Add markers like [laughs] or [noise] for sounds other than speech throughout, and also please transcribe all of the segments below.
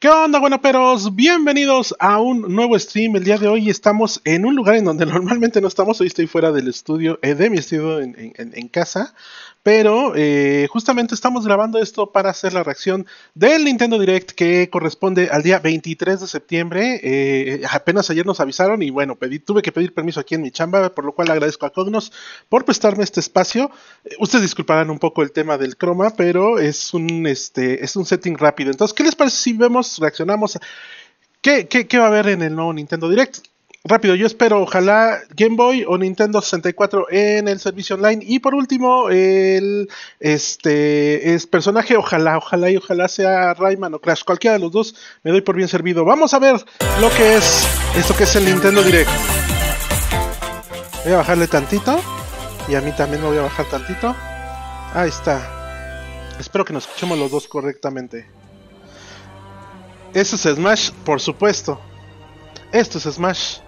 ¿Qué onda, bueno, peros? Bienvenidos a un nuevo stream. El día de hoy estamos en un lugar en donde [laughs] normalmente no estamos. Hoy estoy fuera del estudio, eh, de mi estudio en casa. Pero eh, justamente estamos grabando esto para hacer la reacción del Nintendo Direct que corresponde al día 23 de septiembre. Eh, apenas ayer nos avisaron y bueno, tuve que pedir permiso aquí en mi chamba, por lo cual agradezco a Cognos por prestarme este espacio. Eh, ustedes disculparán un poco el tema del croma, pero es un, este, es un setting rápido. Entonces, ¿qué les parece si vemos, reaccionamos? a- ¿Qué, qué, qué va a haber en el nuevo Nintendo Direct? Rápido, yo espero ojalá Game Boy o Nintendo 64 en el servicio online. Y por último, el este es personaje, ojalá, ojalá y ojalá sea Rayman o Crash. Cualquiera de los dos me doy por bien servido. Vamos a ver lo que es esto que es el Nintendo Direct. Voy a bajarle tantito. Y a mí también me voy a bajar tantito. Ahí está. Espero que nos escuchemos los dos correctamente. Eso es Smash, por supuesto. Esto es Smash.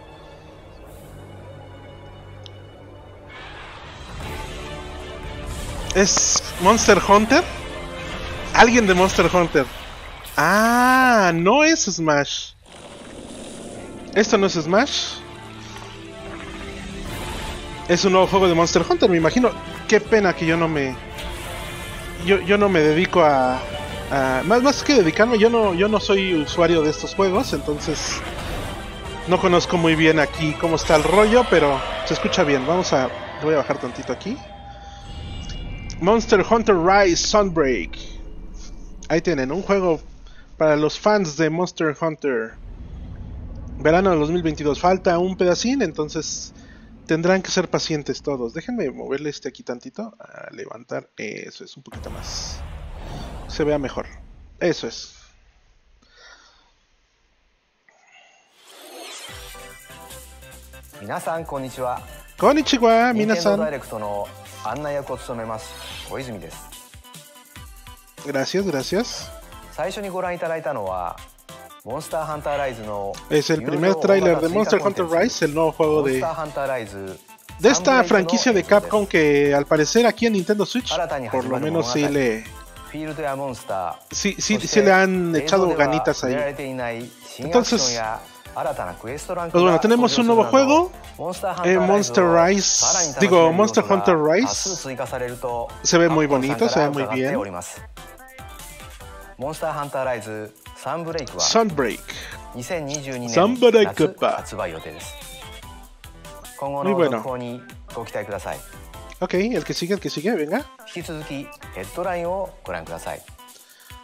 ¿Es Monster Hunter? Alguien de Monster Hunter. Ah, no es Smash. Esto no es Smash. Es un nuevo juego de Monster Hunter, me imagino. Qué pena que yo no me. Yo, yo no me dedico a. a- más, más que dedicarme, yo no, yo no soy usuario de estos juegos, entonces. No conozco muy bien aquí cómo está el rollo, pero se escucha bien. Vamos a. Voy a bajar tantito aquí. Monster Hunter Rise Sunbreak. Ahí tienen, un juego para los fans de Monster Hunter. Verano de 2022. Falta un pedacín, entonces tendrán que ser pacientes todos. Déjenme moverle este aquí tantito. A levantar. Eso es, un poquito más. Se vea mejor. Eso es. Minasan, konnichiwa. Konnichiwa, minasan. レクトの案内役を務めます小泉です Gracias, gracias. 最初にご覧いただいたのはモンスターハンターライズの Es el primer tráiler de Monster Hunter Rise, el nuevo juego モンス de, ターハンターライズ de esta franquicia de Capcom que al parecer aquí en Nintendo Switch, 新たに por 始 lo まる menos 物語 sí le, フィールドやモンスター sí, そ sí, し sí て le han 映像 echado では ganitas 触れら ahí. れていない新アクシ Entonces, ョンや新たなクエストランク Pues bueno, が tenemos un 登 nuevo 場するなど juego. eh, Monster Rise, digo, Monster Hunter Rise se ve muy bonito, se ve muy bien. Sunbreak. Sunbreak. Muy bueno. Ok, el que sigue, el que sigue, venga.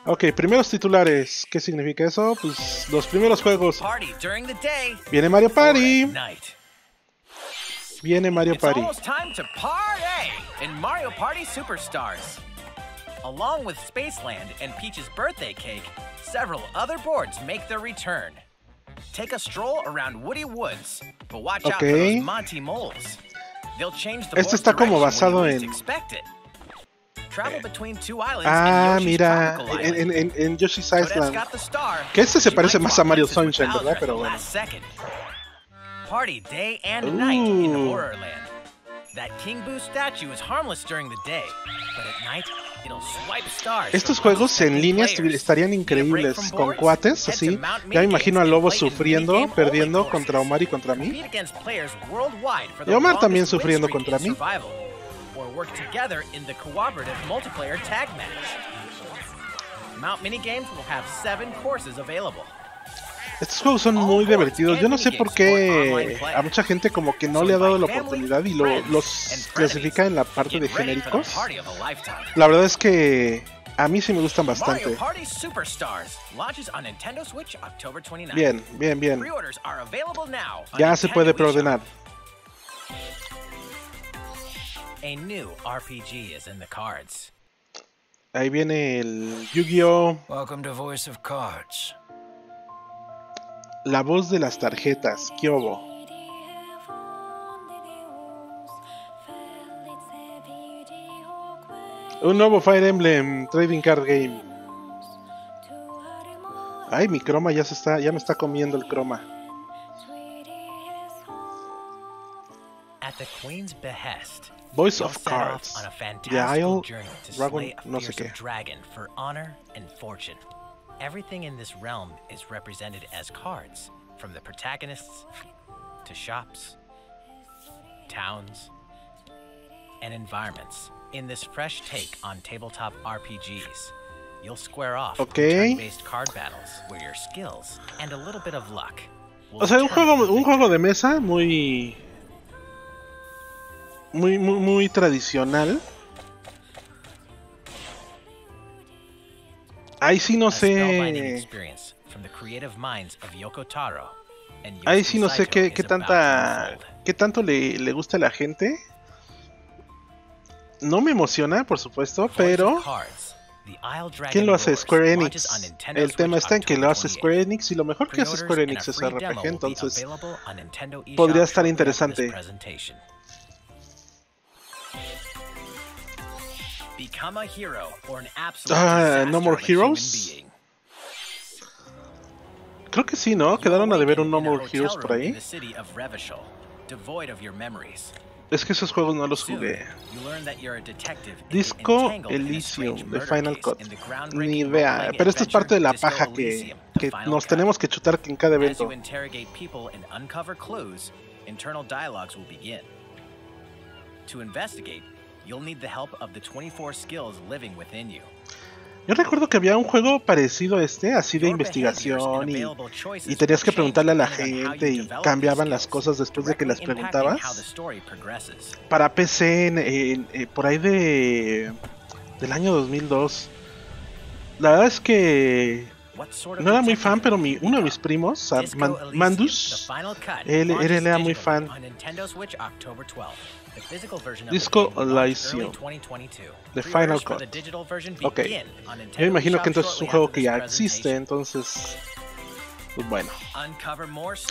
Ok, primeros titulares. ¿Qué significa eso? Pues los primeros juegos. Viene Mario Party. Viene Mario It's Party. almost time to party in Mario Party Superstars. Along with Spaceland and Peach's birthday cake, several other boards make their return. Take a stroll around Woody Woods, but watch out for those Monty moles. They'll change the board's está como basado when you least en- Travel between two islands Ah, mira, en, Island. en, en, Yoshi's Island. got the star. Que este se parece más a Mario Sunshine, ¿verdad? Pero bueno. Party day and night in Ooh. Horrorland. That King Boo statue is harmless during the day, but at night it'll swipe stars. Estos juegos en línea estarían increíbles con cuates así. Ya me imagino a Minigames Lobo sufriendo, perdiendo contra Omar y contra mí. Y Omar también sufriendo contra mí. survival, or work together in the cooperative multiplayer tag match. Mount Minigames will have seven courses available. Estos juegos son muy divertidos. Yo no sé por qué a mucha gente como que no le ha dado la oportunidad y lo- los clasifica en la parte de genéricos. La verdad es que a mí sí me gustan bastante. Party Superstars launches on Nintendo Switch October 29. Bien, bien, bien. Ya se puede preordenar. A new RPG is in the cards. Ahí viene el Yu-Gi-Oh! Welcome to Voice of Cards. La voz de las tarjetas. Kyobo. Un nuevo Fire Emblem Trading Card Game. Ay, mi croma ya se está, ya me está comiendo el croma. At the Queen's behest, Voice of Cards. The Isle Dragon, no sé qué. dragon for honor and fortune. Everything in this realm is represented as cards, from the protagonists to shops, towns, and environments. In this fresh take on tabletop RPGs, you'll square off Okay. turn-based card battles where your skills and a little bit of luck. O sea, un juego, un juego de mesa muy, muy, muy, muy tradicional. Ahí sí no sé, ahí sí no sé qué, qué tanta, qué tanto le, le gusta a la gente. No me emociona, por supuesto, pero ¿quién lo hace? Square Enix. El tema está en que lo hace Square Enix y lo mejor que hace Square Enix es RPG, entonces podría estar interesante. Become a hero or an absolute Ah, No More Heroes. creo que sí, ¿no? Quedaron a deber un No More Heroes por ahí. Es que esos juegos no los jugué. Disco Elysium de Final Cut. Ni idea. Pero esto es parte de la paja que, que nos tenemos que chutar en cada evento. To investigate, you'll need the help of the 24 skills living within you. Yo recuerdo que había un juego parecido a este, así de investigación y, y tenías que preguntarle a la gente y cambiaban las cosas después de que las preguntabas. Para PC, en- en- eh, por ahí de del año 2002. La verdad es que no era muy fan, pero mi, uno de mis primos, Man- Mandus, él- era muy fan. on Nintendo Switch October 12th. The physical version of Disco Elysium. early 2022. The Final Cut. Ok. Yo imagino eShop que entonces es un juego que ya existe, entonces. Pues bueno.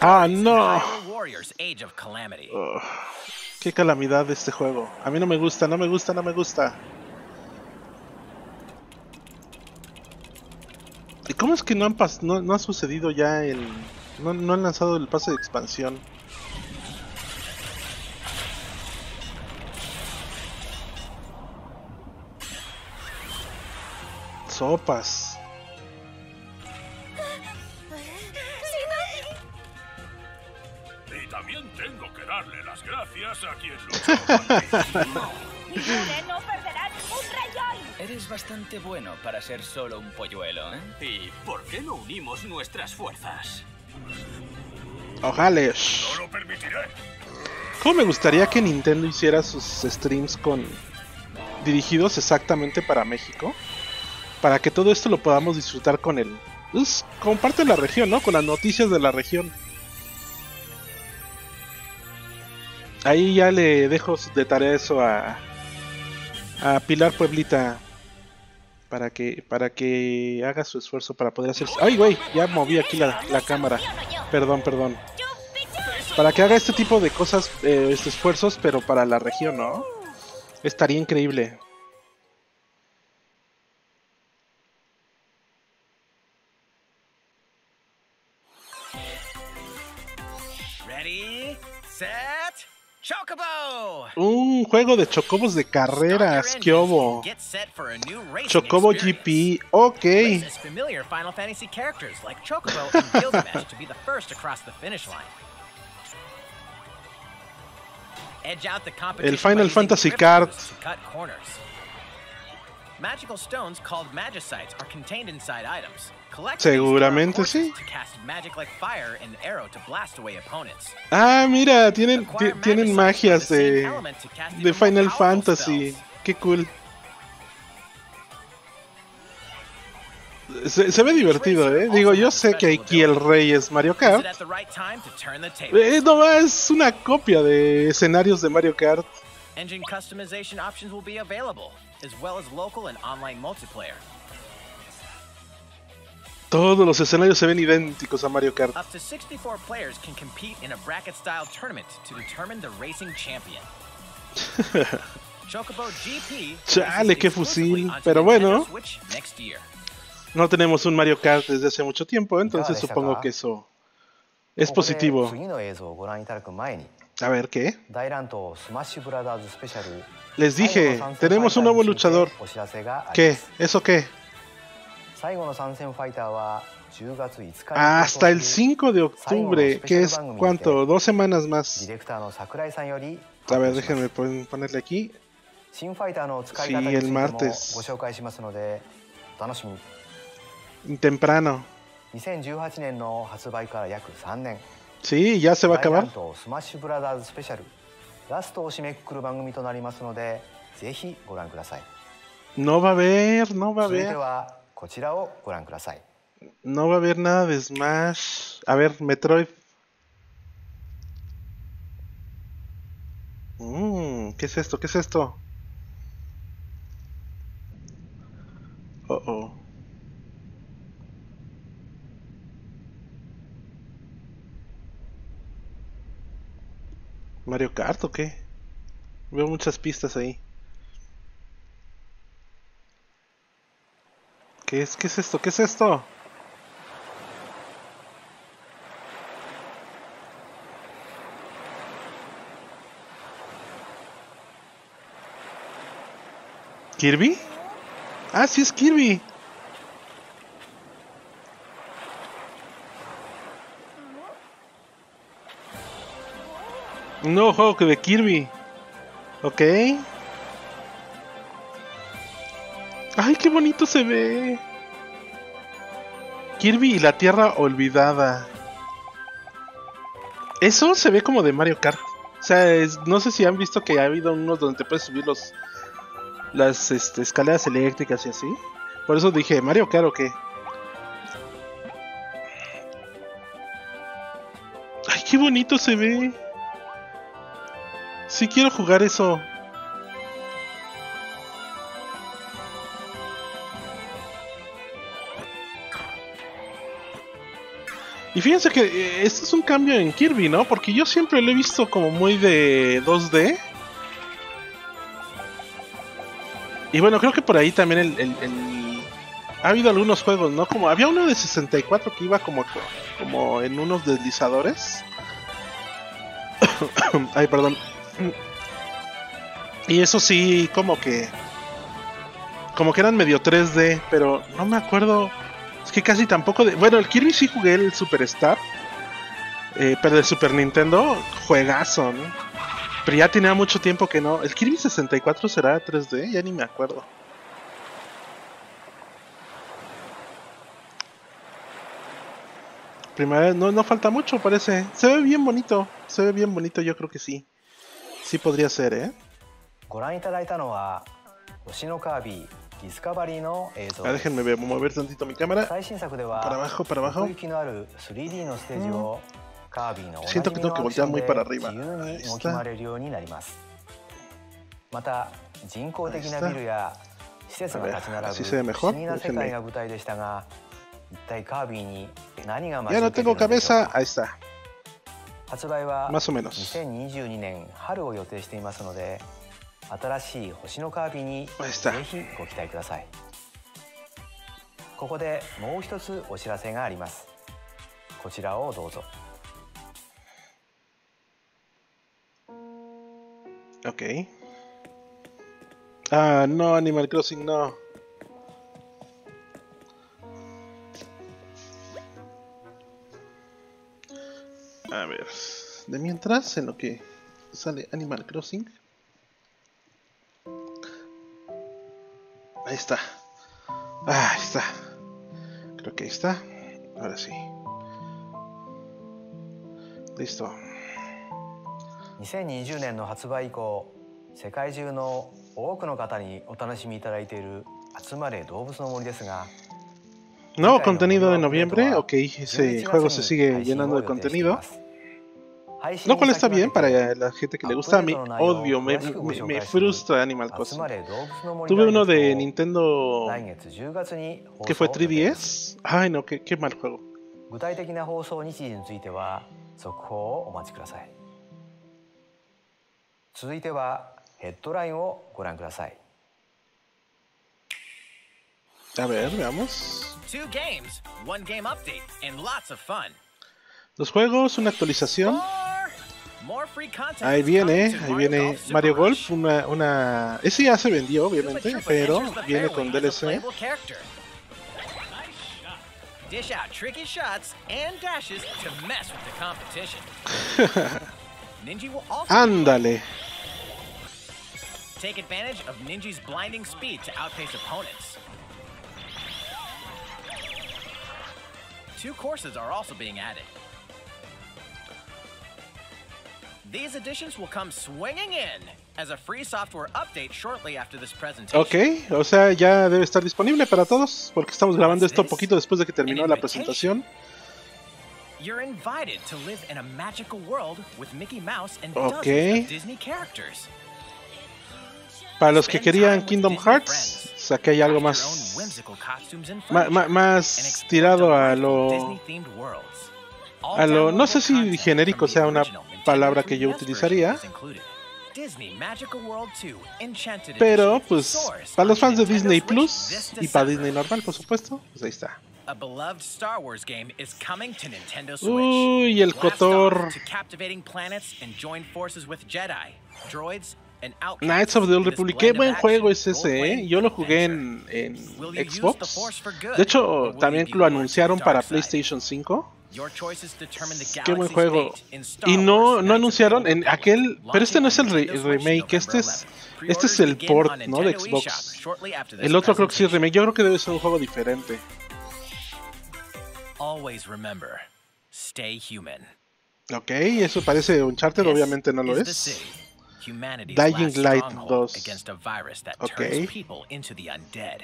Ah, no. Qué calamidad de este juego. A mí no me gusta, no me gusta, no me gusta. ¿Y cómo es que no han pas no, no ha sucedido ya el. No, no han lanzado el pase de expansión? Sopas. Y también tengo que darle las gracias a quien luchó [laughs] Eres bastante bueno para ser solo un polluelo, ¿eh? ¿Y por qué no unimos nuestras fuerzas? Ojalá. No lo permitiré. ¿Cómo me gustaría que Nintendo hiciera sus streams con dirigidos exactamente para México? Para que todo esto lo podamos disfrutar con el pues, con parte de la región, ¿no? Con las noticias de la región. Ahí ya le dejo de tarea eso a a Pilar Pueblita para que para que haga su esfuerzo para poder hacer. Ay, güey, ya moví aquí la, la cámara. Perdón, perdón. Para que haga este tipo de cosas, eh, estos esfuerzos, pero para la región, ¿no? Estaría increíble. Un juego de chocobos de carreras, ¿qué hubo? Chocobo. GP, ok. Race as familiar Final Fantasy characters like Chocobo and Gilgamesh to be the first to cross the finish line. Edge out the competition El Final Fantasy corners. Magical stones called Magicites are contained inside items. Seguramente sí. Ah, mira, tienen, tienen magias de, de Final Fantasy. Qué cool. Se, se ve divertido, ¿eh? Digo, yo sé que aquí el rey es Mario Kart. the tables? Es nomás una copia de escenarios de Mario Kart. Engine customization options will be available, as well as local and online multiplayer. Todos los escenarios se ven idénticos a Mario Kart. Up to 64 players can compete in a bracket-style tournament to determine the racing champion. [laughs] Chale, qué fusil, pero bueno. No tenemos un Mario Kart desde hace mucho tiempo, entonces supongo que eso es positivo. A ver, ¿qué? Les dije, tenemos un nuevo luchador. ¿Qué? ¿Eso qué? 最後の参戦ファイターは10月5日に Hasta el 放送する 5 de octubre, que es cuánto, dos semanas ディ más. レクターの桜井さんより A ver, 発表します déjenme pon- ponerle aquí. 新ファイターの使い Sí, 方につい el てもご martes. 紹介しますのでお楽しみに Temprano. 2018年の発売から約3年 Sí, ya se va a ジャイアン acabar. トスマッシュブラザーズスペシャルラストを締めくくる番組となりますのでぜひご覧ください No va a haber, no va a 続いて haber. はこちらをご覧ください No va a haber nada de Smash. A ver, Metroid. Mm, ¿Qué es esto? ¿Qué es esto? Oh, oh. ¿Mario Kart o qué? Veo muchas pistas ahí. ¿Qué es? ¿Qué es esto? ¿Qué es esto? ¿Kirby? Ah, sí es Kirby. Un nuevo juego que de Kirby. Ok. Ay, qué bonito se ve. Kirby y la Tierra Olvidada. Eso se ve como de Mario Kart. O sea, no sé si han visto que ha habido unos donde te puedes subir los las este, escaleras eléctricas y así. Por eso dije, Mario Kart o qué. Ay, qué bonito se ve. Sí quiero jugar eso. Y fíjense que esto es un cambio en Kirby, ¿no? Porque yo siempre lo he visto como muy de 2D. Y bueno, creo que por ahí también el- Ha habido algunos juegos, ¿no? Como había uno de 64 que iba como, como en unos deslizadores. [coughs] Ay, perdón. Y eso sí, como que... Como que eran medio 3D, pero no me acuerdo... Es que casi tampoco de... Bueno, el Kirby sí jugué el Superstar. Eh, pero de Super Nintendo, juegazo, ¿no? Pero ya tenía mucho tiempo que no. ¿El Kirby 64 será 3D? Ya ni me acuerdo. Primera vez, no, no falta mucho, parece. Se ve bien bonito. Se ve bien bonito, yo creo que sí. Sí podría ser, ¿eh? ご覧いただいたのは星のカービィ Discovery の映像で。最新作では、para のある3 d のステージを、カービィのおなじみのオプれるようになります。また、人工的なビルや施設が立ち並ぶ不思議世界が舞台でしたが、一体カービィに何が待っているのか？発売は2022年春を予定していますので。新しい星のカービィにぜひご期待くださいここでもう一つお知らせがありますこちらをどうぞ Ok. Ah, no, Animal Crossing, no. A ver. De mientras, en lo que sale Animal Crossing. Ahí está. Ah, ahí está. Creo que ahí está. Ahora sí. Listo. 2020年の発売以降世界中の多くの方にお楽しみいただいている「集まれ動物の森」ですが Nuevo 次回の contenido de 無料アップデート noviembre. は Ok, 11 ese 月 juego に se sigue 配信 llenando を de 予定していま contenido. Lo cual está bien para la gente que le ah, gusta. A mí odio, me, me, frustra Animal ah, Crossing. Tuve uno de Nintendo que fue 3DS. Ay, no, qué, qué mal juego. A ver, veamos. Dos juegos, una actualización. Oh! Ahí viene, ahí viene Mario Golf. Una, una... Ese ya se vendió, obviamente, pero viene con DLC. [laughs] Ándale. take advantage of Ninja's blinding speed to outpace opponents. Two courses are also being added. These additions will come swinging in as a free software update shortly after this presentation. Ok, o sea, ya debe estar disponible para todos, porque estamos grabando esto poquito después de que terminó la presentación. You're invited to live in a magical world with Mickey Mouse and Okay. of Disney characters. Para los que querían Kingdom Hearts, saqué algo más, más explore tirado a lo, a lo, no sé si genérico sea una palabra que yo 3DS version utilizaría, is included. Disney Magical World 2 Enchanted pero pues para los fans de Disney Plus y para. Disney normal, por supuesto, pues ahí está. A beloved Star Wars game is coming to Nintendo Switch. Uy, el cotor. off to captivating planets and join forces with Jedi, droids, and outcasts Knights of the Old Republic, qué buen juego es ese, ¿eh? Yo lo jugué en, Xbox. De hecho, también lo anunciaron para? PlayStation 5. Qué buen juego. Y no, no anunciaron en aquel. Pero este no es el re- remake, este es, November 11. este es el port, ¿no? De Xbox. El otro creo que sí es remake. Yo creo que debe ser un juego diferente. Always remember, stay human. Ok, eso parece Uncharted, obviamente no lo es. Dying Light stronghold 2. against a virus that Okay. turns people into the undead.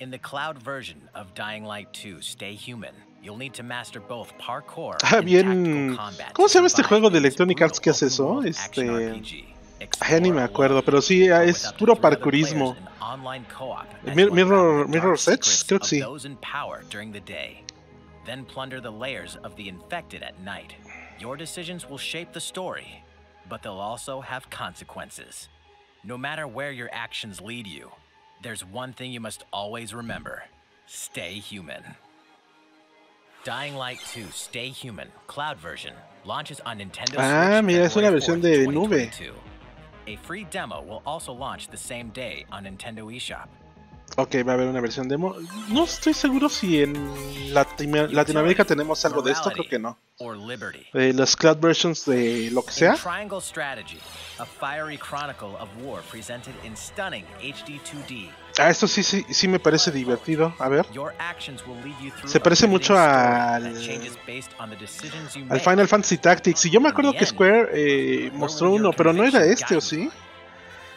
In the cloud version of Dying Light 2 Stay Human, you'll need to master both parkour Ah, and bien. tactical combat ¿Cómo to se llama este survive juego de in this Electronic Arts que brutal hace eso? open-world action Este- RPG. Ay, ya ni me Explore acuerdo, alone pero sí, or es with up to puro three other parkourismo. players in online co-op as Mir- you Mirror- unravel the Mirror's dark Edge, secrets creo que of sí. those in power during the day. Then plunder the layers of the infected at night. Your decisions will shape the story, but they'll also have consequences. No matter where your actions lead you, there's one thing you must always remember stay human. Dying Light 2 Stay Human Cloud version launches on Nintendo Ah, Switch mira, es una versión de nube. A free demo will also launch the same day on Nintendo eShop. Ok, va a haber una versión demo. No estoy seguro si en Latino- Latinoamérica tenemos algo de esto, creo que no. Or Liberty. De las cloud versions de lo que sea. Triangle Strategy, a fiery chronicle of war presented in stunning HD 2D. Ah, esto sí, sí, sí me parece divertido. A ver. Your actions will lead you through Se parece mucho al- Al. Final Fantasy Tactics. Y yo me acuerdo que Square eh, mostró uno, pero no era este, ¿o sí?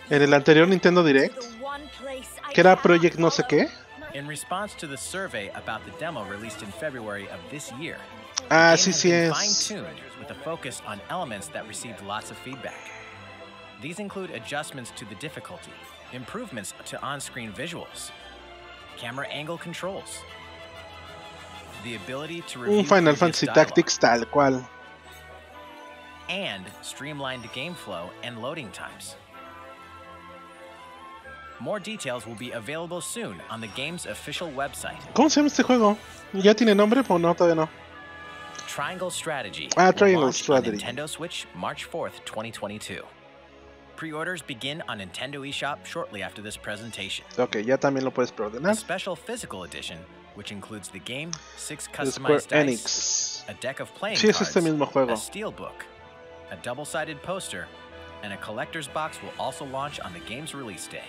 En el anterior Nintendo Direct. Que era Project no sé qué. In response to the survey about the demo released in February of this year, Ah, sí, sí es. fine-tuned with a focus on elements that received lots of feedback. These include adjustments to the difficulty, improvements to on-screen visuals, camera angle controls, the ability to review Un Final Fantasy dialogue, Tactics tal cual. and streamlined game flow and loading times. More details will be available soon on the game's official website. ¿Cómo se llama este juego? ¿Ya tiene nombre o no? Todavía no. Triangle Strategy. Ah, Triangle Strategy. On Nintendo Switch March 4th, 2022. Pre-orders begin on Nintendo eShop shortly after this presentation. Ok, ya también lo puedes A special physical edition, which includes the game, six Square customized dice, Enix. a deck of playing Sí, cards, este mismo juego. a steelbook, a double-sided poster, and a collector's box will also launch on the game's release day.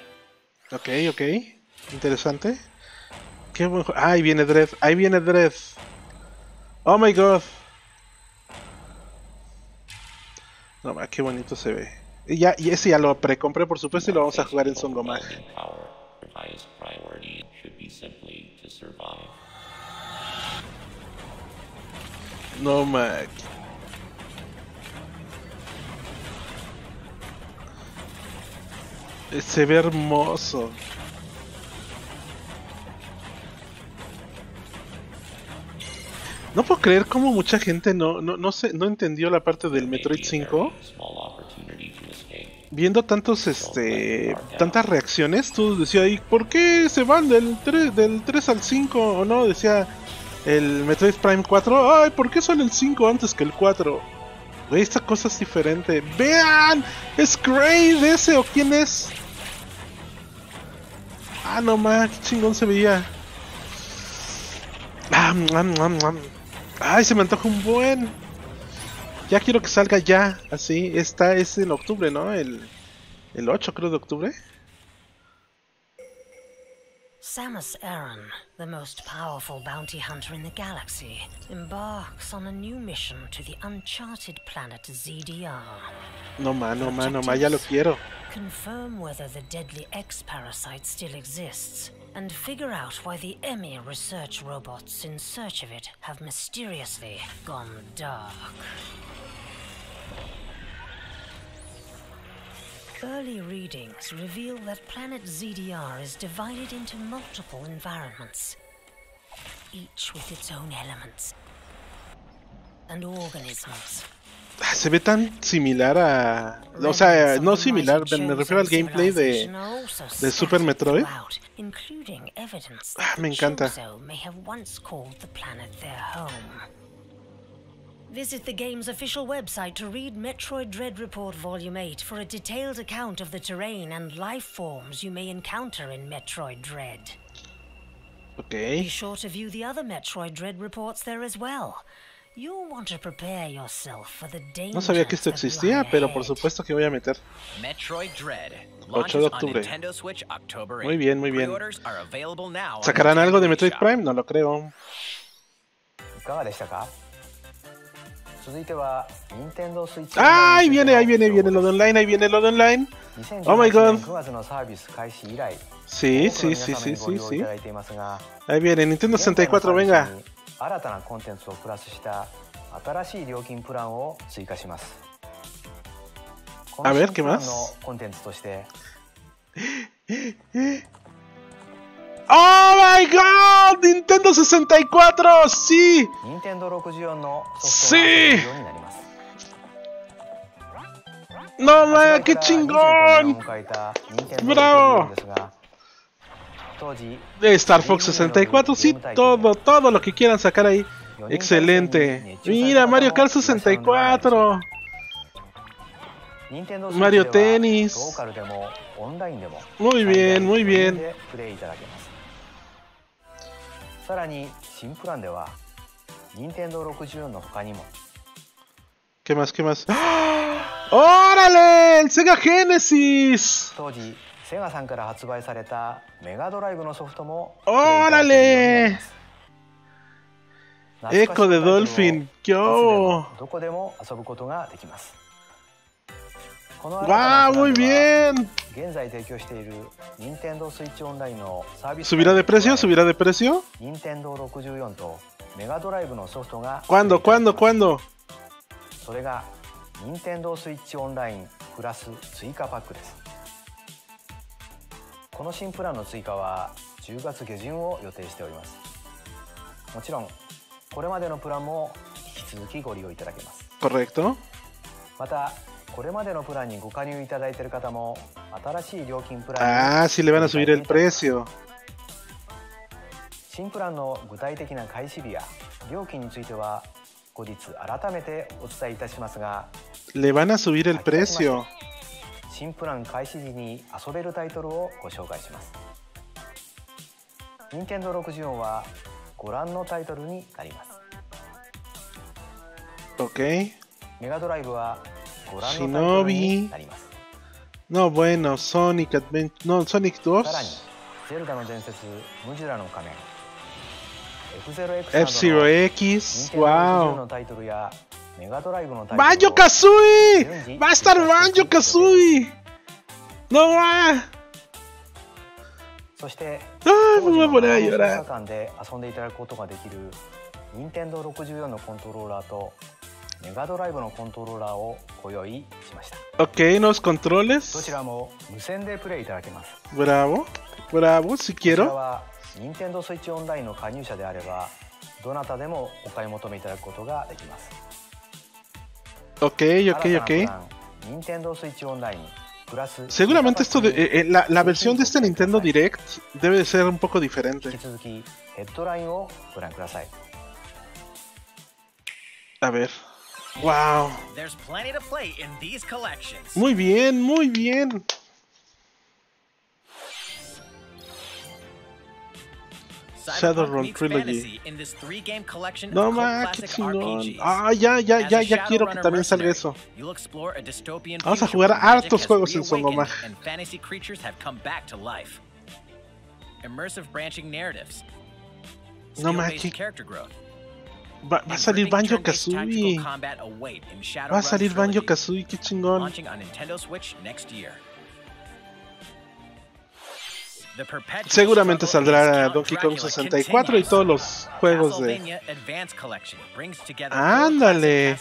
Ok, ok. Interesante. Qué buen juego. Ah, ahí viene Dread. Ahí viene Dread. Oh my god. No, qué bonito se ve. Ya, y ese ya lo precompré, por supuesto, y lo vamos a jugar en Songomag. No, Mac. Se ve hermoso. No puedo creer cómo mucha gente no, no, no, se, no entendió la parte del Metroid 5. Viendo tantos, este, tantas reacciones, tú decías, ¿y por qué se van del 3, del 3 al 5 o no? Decía el Metroid Prime 4, ay, ¿por qué sale el 5 antes que el 4? Güey, esta cosa es diferente. ¡Vean! ¿Es Kraid ese o quién es? Ah, no más, qué chingón se veía. Ah, muam, muam, muam. Ay, se me antoja un buen. Ya quiero que salga ya, así. Esta es en octubre, ¿no? El, el 8 creo de octubre. Samus Aran, the most powerful bounty hunter in the galaxy, embarks on a new mission to the uncharted planet ZDR. No ma, no ma, no ma, ya lo quiero. Confirm whether the deadly X parasite still exists, and figure out why the Emmy research robots in search of it have mysteriously gone dark. Early readings reveal that planet ZDR is divided into multiple environments, each with its own elements and organisms. Ah, Se ve tan similar a... O sea, no similar, me refiero al gameplay de... de Super Metroid. Ah, me encanta. Chozo may have once called the planet their home. Visit the game's official website to read Metroid Dread Report Volume 8 for a detailed account of the terrain and life forms you may encounter in Metroid Dread. Be Ok. sure to view the other Metroid Dread reports there as well. No sabía que esto existía, pero por supuesto que voy a meter. 8 de octubre. Muy bien, muy bien. ¿Sacarán algo de Metroid Prime? No lo creo. Ah, ahí viene, ahí viene, viene lo de online, ahí viene lo de online. Oh my god. Sí, sí, sí, sí, sí. Ahí viene, Nintendo 64, venga. に新たなコンテンツをプラスした新しい料金プランを追加しますこの新 ¿qué プラン?のコンテンツとして ¡Oh my god! ¡Nintendo 64! ¡Sí! 任天堂64のソフトがようになります ¡No ma! 発売 ¡Qué から25年 chingón! Bravo 64ですが当時 De Star Fox 64, sí, todo, todo lo que quieran sacar ahí. Excelente. Mira, Mario Kart 64. Mario Tennis. Muy bien, muy bien. ¿Qué más? ¿Qué más? ¡Ah! ¡Órale! ¡El Sega Genesis! セガさんから発売されたメガドライブのソフトも ¡Órale! Echo de Dolphin. ¡Qué いつでも oh! どこでも遊ぶことができますこの ¡Wow! ¡Muy bien! 現在提供している任天堂スイッチオンラインのサービス ¿Subirá de precio? ¿Subirá de precio? 任天堂64とメガドライブのソフトが ¿Cuándo? ¿Cuándo? ¿Cuándo? それが任天堂スイッチオンラインプラス追加パックですこの新プランの追加は10月下旬を予定しておりますもちろんこれまでのプランも引き続きご利用いただけます ¿Correcto? またこれまでのプランにご加入いただいている方も新しい料金プランに Ah, sí le van a subir el precio. 新プランの具体的な開始日や料金については後日改めてお伝えいたしますが Le van a subir el precio. 新プラン開始時に遊べるタイトルをご紹介します任天堂64はご覧のタイトルになります Ok. メガドライブはご覧のタイトルになります No, bueno, Sonic Adventure. No, Sonic 2. さらにゼルダの伝説ムジュラの仮面 F0X など F-Zero の X. 任天堂64 Wow. のタイトルやメガドライブのタイトルを ¡Banjo Kazooie! ¡Va a estar! ¡No va! そして ¡Ah! 当 Me 時 voy a の poner で遊んでいただくことができる任天堂64のコントローラーとメガドライブのコントローラーをご用意しました Ok, unos どち controles. らも無線でプレイいただけます Bravo. Bravo, si こちら quiero. は任天堂スイッチオンラインの加入者であればどなたでもお買い求めいただくことができます Ok, ok, ok. Seguramente esto de, eh, eh, la, la, versión de este Nintendo Direct debe de ser un poco diferente. A ver. Wow. Muy bien, muy bien. Shadowrun Trilogy. No ma, qué chingón. Ah, ya, ya, ya, a ya quiero que también salga eso. a Vamos a jugar magic hartos juegos en narratives. No skill-based qué-. Va, va a salir Banjo Kazooie. Va a salir Banjo Kazooie, qué chingón. Seguramente saldrá Donkey Kong Dracula 64 y todos los juegos de. Ándale.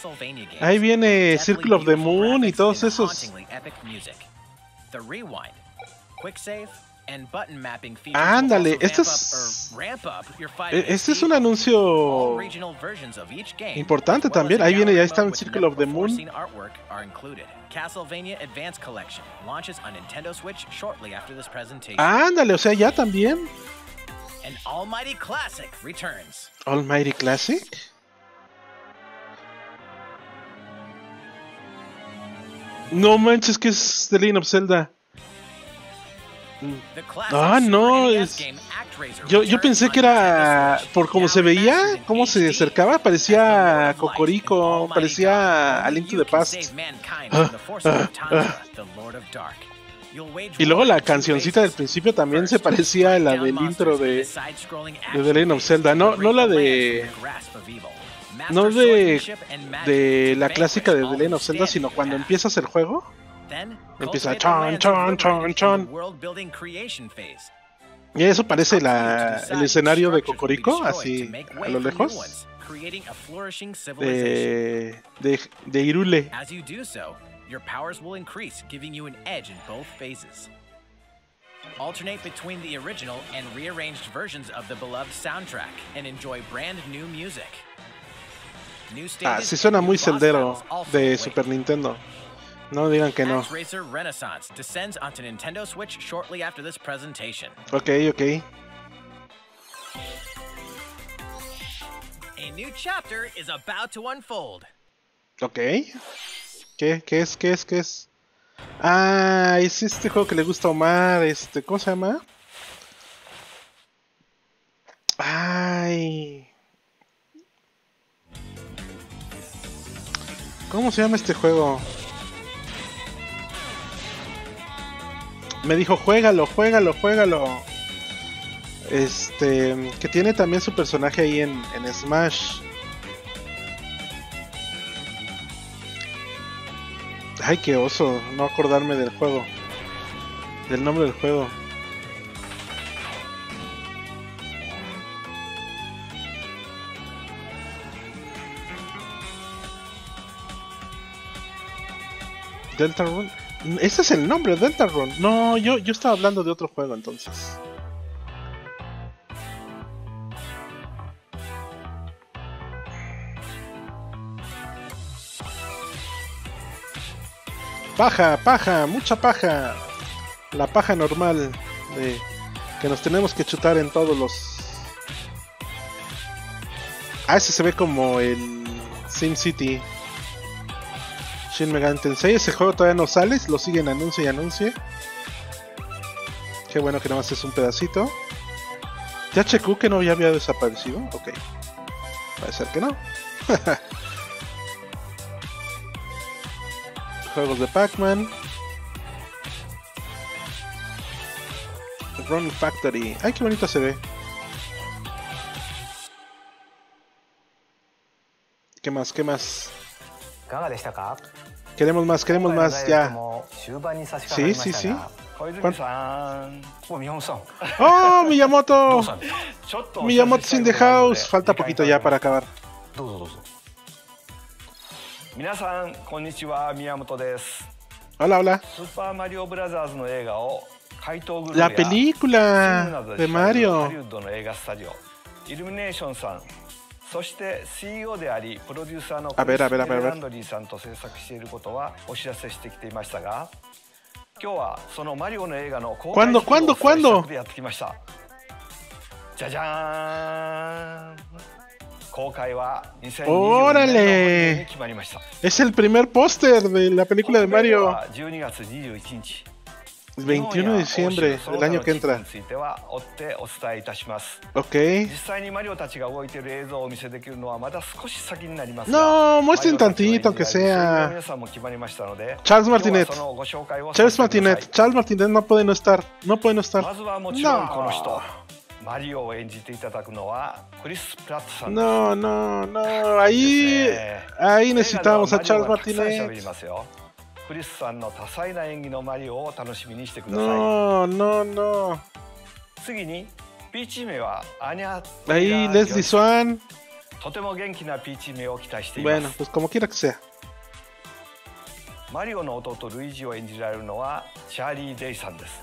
Ahí viene Circle of the Moon y todos esos. Ándale, este es- Este es un anuncio importante también. Ahí viene, ya está en Circle of the Moon. Never-before-seen artwork are included. Castlevania Advance Collection launches on Nintendo Switch shortly after this presentation. Ándale, o sea, ya también. An almighty classic returns. Almighty Classic. No manches, que es The Legend of Zelda. Ah, no, NES es- Yo, yo pensé que era por cómo se veía, cómo se acercaba, parecía Cocorico, Almighty parecía a Link to the Past. Ah, ah, wage Y luego la cancioncita del principio también se parecía a la del intro de, de The Legend of Zelda. No, no la de, no de, de la clásica de The Legend of Zelda, sino cuando empiezas el juego. Then, Empieza chon, chon, chon, chon. Y eso parece la, el escenario de Cocorico, así a lo lejos, de, de, de Irule. Your powers will increase, giving you an edge in both phases. Alternate between the original and rearranged versions of the beloved soundtrack and enjoy brand new music. New Ah, sí suena muy celdero de. Super Nintendo. No digan que no. Racer Renaissance descends onto Nintendo Switch shortly after this presentation. Ok, ok. A new chapter is about to unfold. Ok. ¿Qué? ¿Qué es? ¿Qué es? ¿Qué es? Ah, es este juego que le gusta a Omar. Este, ¿cómo se llama? Ay. ¿Cómo se llama este juego? Me dijo, juégalo, juégalo, juégalo. Este, que tiene también su personaje ahí en, en Smash. Ay, qué oso, no acordarme del juego. Del nombre del juego. Delta Run. Ese es el nombre, Delta Run. No, yo, yo estaba hablando de otro juego entonces. Paja, paja, mucha paja. La paja normal de que nos tenemos que chutar en todos los. Ah, ese se ve como el Sim City. Shin Megami Tensei. Ese juego todavía no sale, lo siguen anuncio y anuncie. Qué bueno que nada más es un pedacito. THQ que no ya había desaparecido. Ok. Parece que no. [laughs] Juegos de Pac-Man. Run Factory. Ay, qué bonito se ve. ¿Qué más? ¿Qué más? Queremos más, queremos más, ya. Sí, sí, sí. ¡Oh, Miyamoto! ¡Oh, Miyamoto sin the house. Falta poquito ya para acabar. Hola, hola. La película de Mario. そして CEO でありプロデューサーのクリス・ランドリーさんと制作していることはお知らせしてきていましたが今日はそのマリオの映画の公開 ¿Cuándo, 時期をてやってきました。じゃじゃーん。公開は2022年に決まりました。Es el primer póster de la película de Mario. は12月21日21 de diciembre del año que entra. Ok. No, muestren tantito, aunque sea. Charles Martinet. Charles Martinet. Charles Martinet no puede no estar. No puede no estar. No. No, no, no. Ahí, ahí necesitamos a Charles Martinet. クリスさんの多彩な演技のマリオを楽しみにしてください No, no, no. 次にピーチ姫はアニャ Ahí Leslie Swan. とても元気なピーチ姫を期待しています Bueno, pues como quiera que sea. マリオの弟ルイージを演じられるのはチャーリー・デイさんです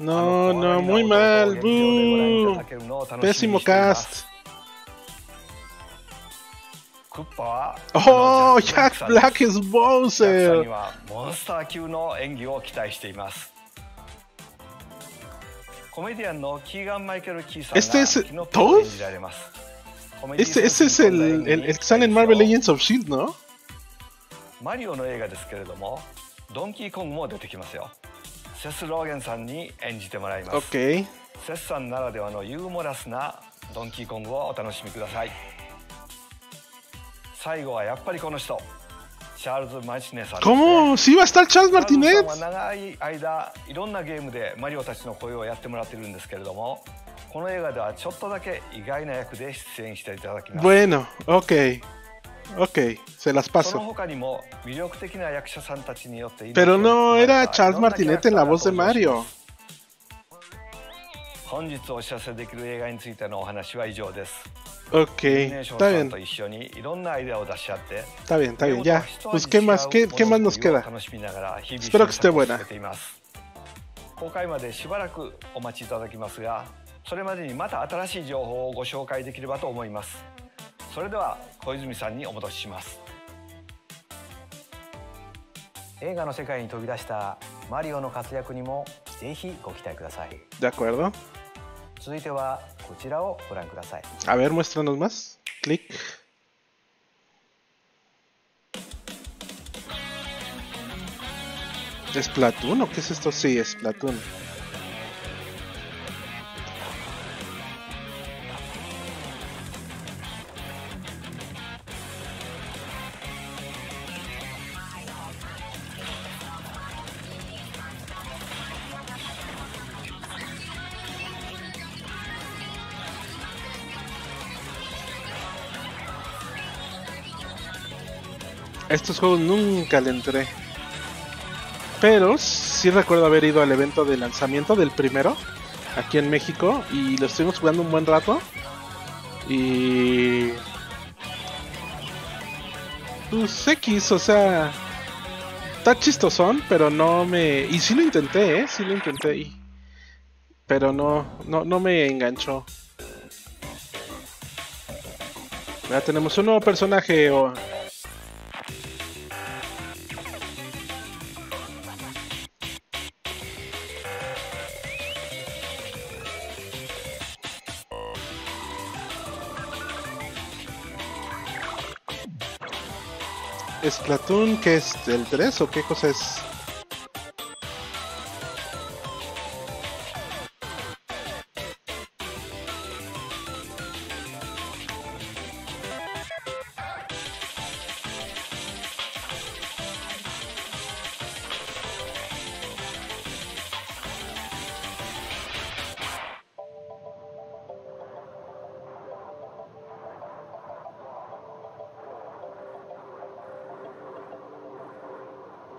No, no, muy mal. Pésimo cast. クッパは Oh, ジャック Jack Black is ジャックさんに.はモンスター級の演技を期待していますコメディアンのキーガン・マイケル・キーさんがキノピオを?演じられます Este, este es el, el, el que sale en Marvel Legends of Shield, ¿no? マリオの映画ですけれどもドンキーコングも出てきますよセス・ローゲンさんに演じてもらいます、Ok. セスさんならではのユーモラスなドンキーコングをお楽しみください最後はやっぱりこの人チャールズ・マチネさんですね ¿Cómo? ¿Sí va a estar Charles チャールズ Martinet? さんは長い間いろんなゲームでマリオたちの声をやってもらってるんですけれどもこの映画ではちょっとだけ意外な役で出演していただきます Bueno, ok. Ok, se las その paso. 他にも魅力的な役者さんたちによって Pero no era つ Charles Martinet en la voz. 本日お知らせできる映画についてのお話は以上です。Ok, está bien, と一緒にいろんなアイデアを出し合って。está bien, está bien. Ya, pues 一 ¿qué 味 más, 違 qué, う qué más nos queda? 楽しみながら日々 Espero 公開までしばらくお待ちいただきますがそれまでにまた新しい情報をご紹介できればと思います。それでは小泉さんにお戻しします。映画の世界に飛び出したマリオの活躍にもぜひご期待ください.続いてはこちらをご覧ください A ver, muéstranos más. Clic. ¿Es Platoon o qué es esto? Sí, es Platoon. Estos juegos nunca le entré. Pero sí recuerdo haber ido al evento de lanzamiento del primero aquí en México y lo estuvimos jugando un buen rato. Y. Pues X, o sea. Está chistosón, pero no me. Y sí lo intenté, ¿eh? Sí lo intenté. Pero no, no, no me enganchó. Ya tenemos un nuevo personaje. o- Splatoon, ¿qué es? ¿El 3 o qué cosa es?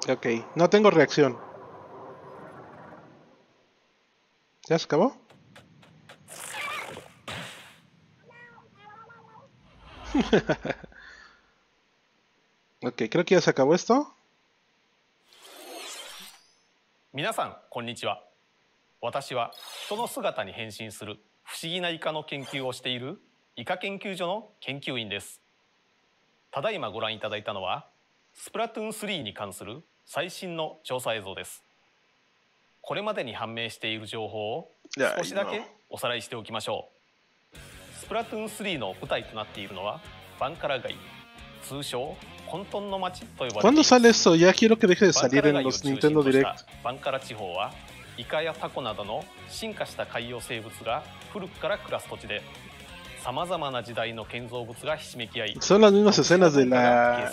Ok, no tengo reacción. ¿Ya se acabó? [laughs] ok, creo que ya se acabó esto. 皆さんこんにちは私は人の姿に変身する不思議なイカの研究をしているイカ研究所の研究員ですただいまご覧いただいたのはスプラトゥーン3に関する最新の調査映像ですこれまでに判明している情報を少しだけおさらいしておきましょうスプラトゥーン3の舞台となっているのはバンカラ街通称混沌の町と呼ばれてい ¿Cuándo ます sale esto? Ya quiero que deje de バンカ salir ラ en 街を los 中心 Nintendo とした Direct. バンカラ地方はイカやタコなどの進化した海洋生物が古くから暮らす土地でさまざまな時代の建造物がひしめき合い Son las mismas escenas の de la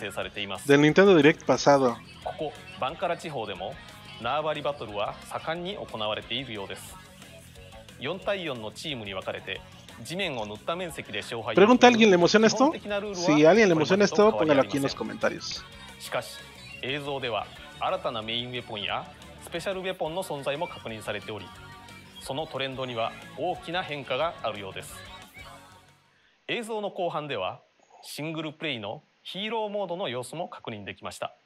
del Nintendo Direct pasado. ここバンカラ地方でも縄張りバトルは盛んに行われているようです4対4のチームに分かれて地面を塗った面積で勝敗を Pregunta, ¿a alguien le emociona 基本 esto? 的なルールは Si a. しかし映像では新たなメインウェポンやスペシャルウェポンの存在も確認されておりそのトレンドには大きな変化があるようです映像の後半ではシングルプレイのヒーローモードの様子も確認できました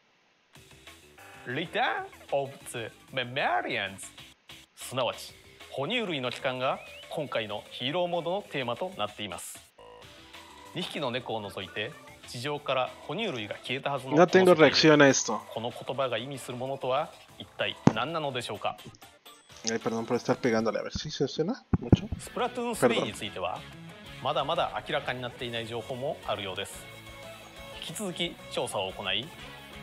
Return of the Mammalians すなわち哺乳類の帰還が今回のヒーローモードのテーマとなっています。2匹の猫を除いて地上から哺乳類が消えたはずのこの言葉が意味するものとは一体何なのでしょうか？Ay, perdón por estar pegándole. A ver si se suena mucho. スプラトゥーン Perdón 3についてはまだまだ明らかになっていない情報もあるようです。引き続き調査を行い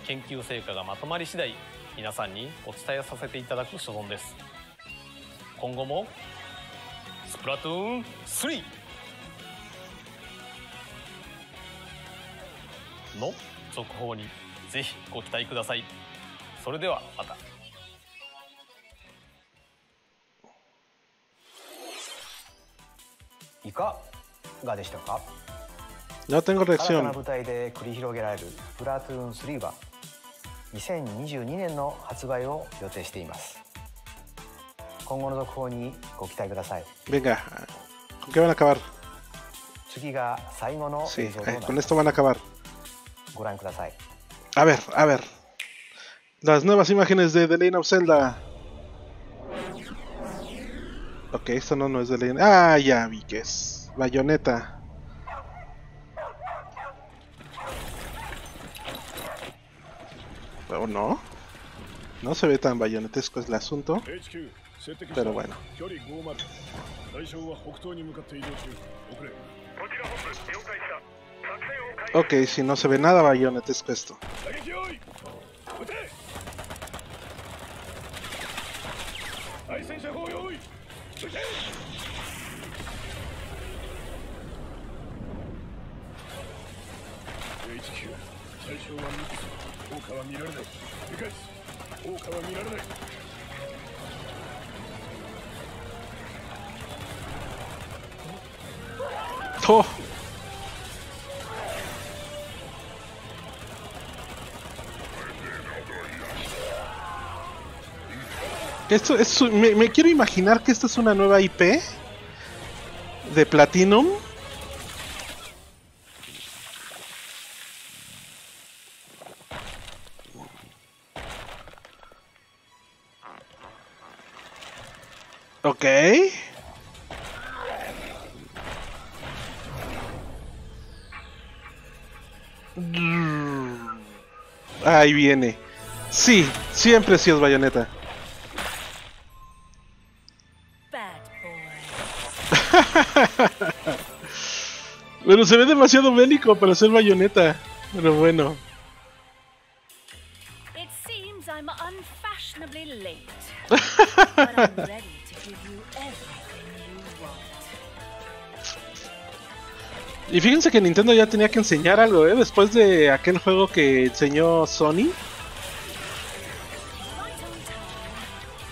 研究成果がまとまり次第皆さんにお伝えさせていただく所存です。今後もスプラトゥーン3の続報にぜひご期待ください。それではまた。いかがでしたか？新たな.舞台で繰り広げられる「プラトゥーン3」は2022年の発売を予定しています今後の続報にご期待ください Venga, ¿con qué van a acabar? 次が最後の映 Sí, eh, り con esto van a acabar. ご覧ください A ver, a ver. Las nuevas imágenes de The Legend of Zelda. Ok, esto no, no es The Legend. Ah, ya vi que es. Bayonetta. ¿O no? No se ve tan bayonetesco es el asunto. Pero bueno. Ok, si no se ve nada bayonetesco esto. 打撃用意撃て対戦車砲用意撃て HQ 対象はミキ効果は見られない理解効果は見られない ¡Oh! Esto es, un- me, me quiero imaginar que esto es una nueva IP de Platinum. Ahí viene. Sí, siempre sí es bayoneta. [laughs] Pero se ve demasiado bélico para ser bayoneta. Pero bueno. It seems I'm unfashionably late. [laughs] but I'm Y fíjense que Nintendo ya tenía que enseñar algo, ¿eh? Después de aquel juego que enseñó Sony.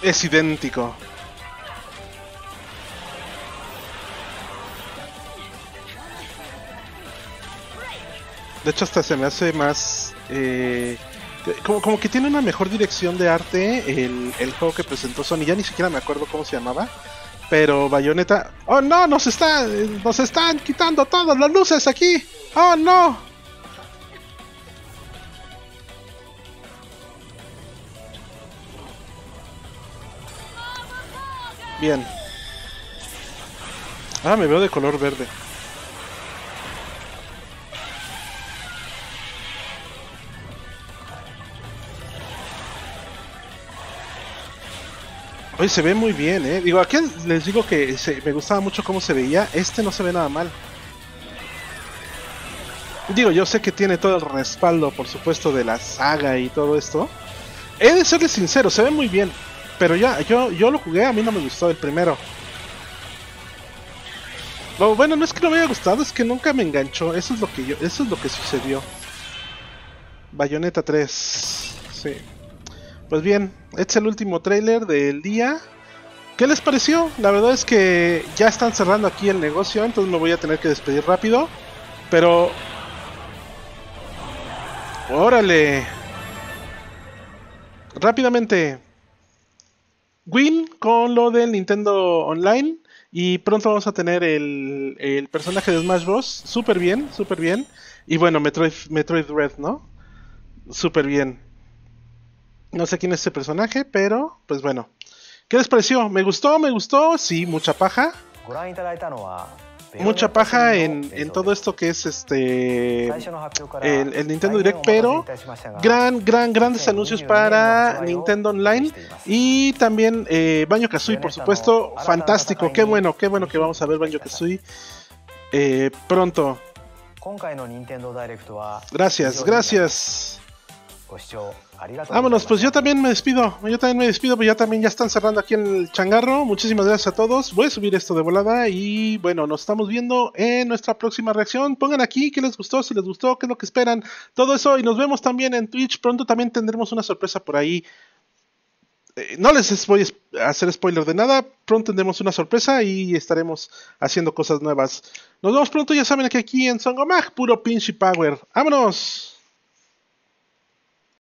Es idéntico. De hecho, hasta se me hace más. eh, como, como que tiene una mejor dirección de arte el, el juego que presentó Sony. Ya ni siquiera me acuerdo cómo se llamaba. Pero Bayonetta. ¡Oh no! ¡Nos están, nos están quitando todas las luces aquí! ¡Oh no! Bien. Ah, me veo de color verde. Oye, se ve muy bien, ¿eh? Digo, aquí les digo que se- me gustaba mucho cómo se veía. Este no se ve nada mal. Digo, yo sé que tiene todo el respaldo, por supuesto, de la saga y todo esto. He de serle sincero, se ve muy bien. Pero ya, yo, yo lo jugué, a mí no me gustó el primero. Lo bueno, no es que no me haya gustado, es que nunca me enganchó. Eso es lo que yo, eso es lo que sucedió. Bayonetta 3. Sí. Pues bien, este es el último trailer del día. ¿Qué les pareció? La verdad es que ya están cerrando aquí el negocio, entonces me voy a tener que despedir rápido. Pero... Órale. Rápidamente. Win con lo del Nintendo Online. Y pronto vamos a tener el, el personaje de Smash Bros. Súper bien, súper bien. Y bueno, Metroid, Metroid Red, ¿no? Súper bien. No sé quién es ese personaje, pero pues bueno. ¿Qué les pareció? ¿Me gustó? ¿Me gustó? Sí, mucha paja. Mucha paja en, en todo esto que es este el, el Nintendo Direct, pero gran, gran, grandes anuncios para Nintendo Online y también eh, Banjo Kazooie, por supuesto, fantástico, qué bueno, qué bueno que vamos a ver Banjo Kazooie eh, pronto. Gracias, gracias. Vámonos, pues yo también me despido. Yo también me despido, pues ya también ya están cerrando aquí en el changarro. Muchísimas gracias a todos. Voy a subir esto de volada y bueno, nos estamos viendo en nuestra próxima reacción. Pongan aquí qué les gustó, si les gustó, qué es lo que esperan, todo eso. Y nos vemos también en Twitch. Pronto también tendremos una sorpresa por ahí. Eh, no les voy a hacer spoiler de nada. Pronto tendremos una sorpresa y estaremos haciendo cosas nuevas. Nos vemos pronto, ya saben que aquí en Songomag, puro pinche power. ¡Vámonos!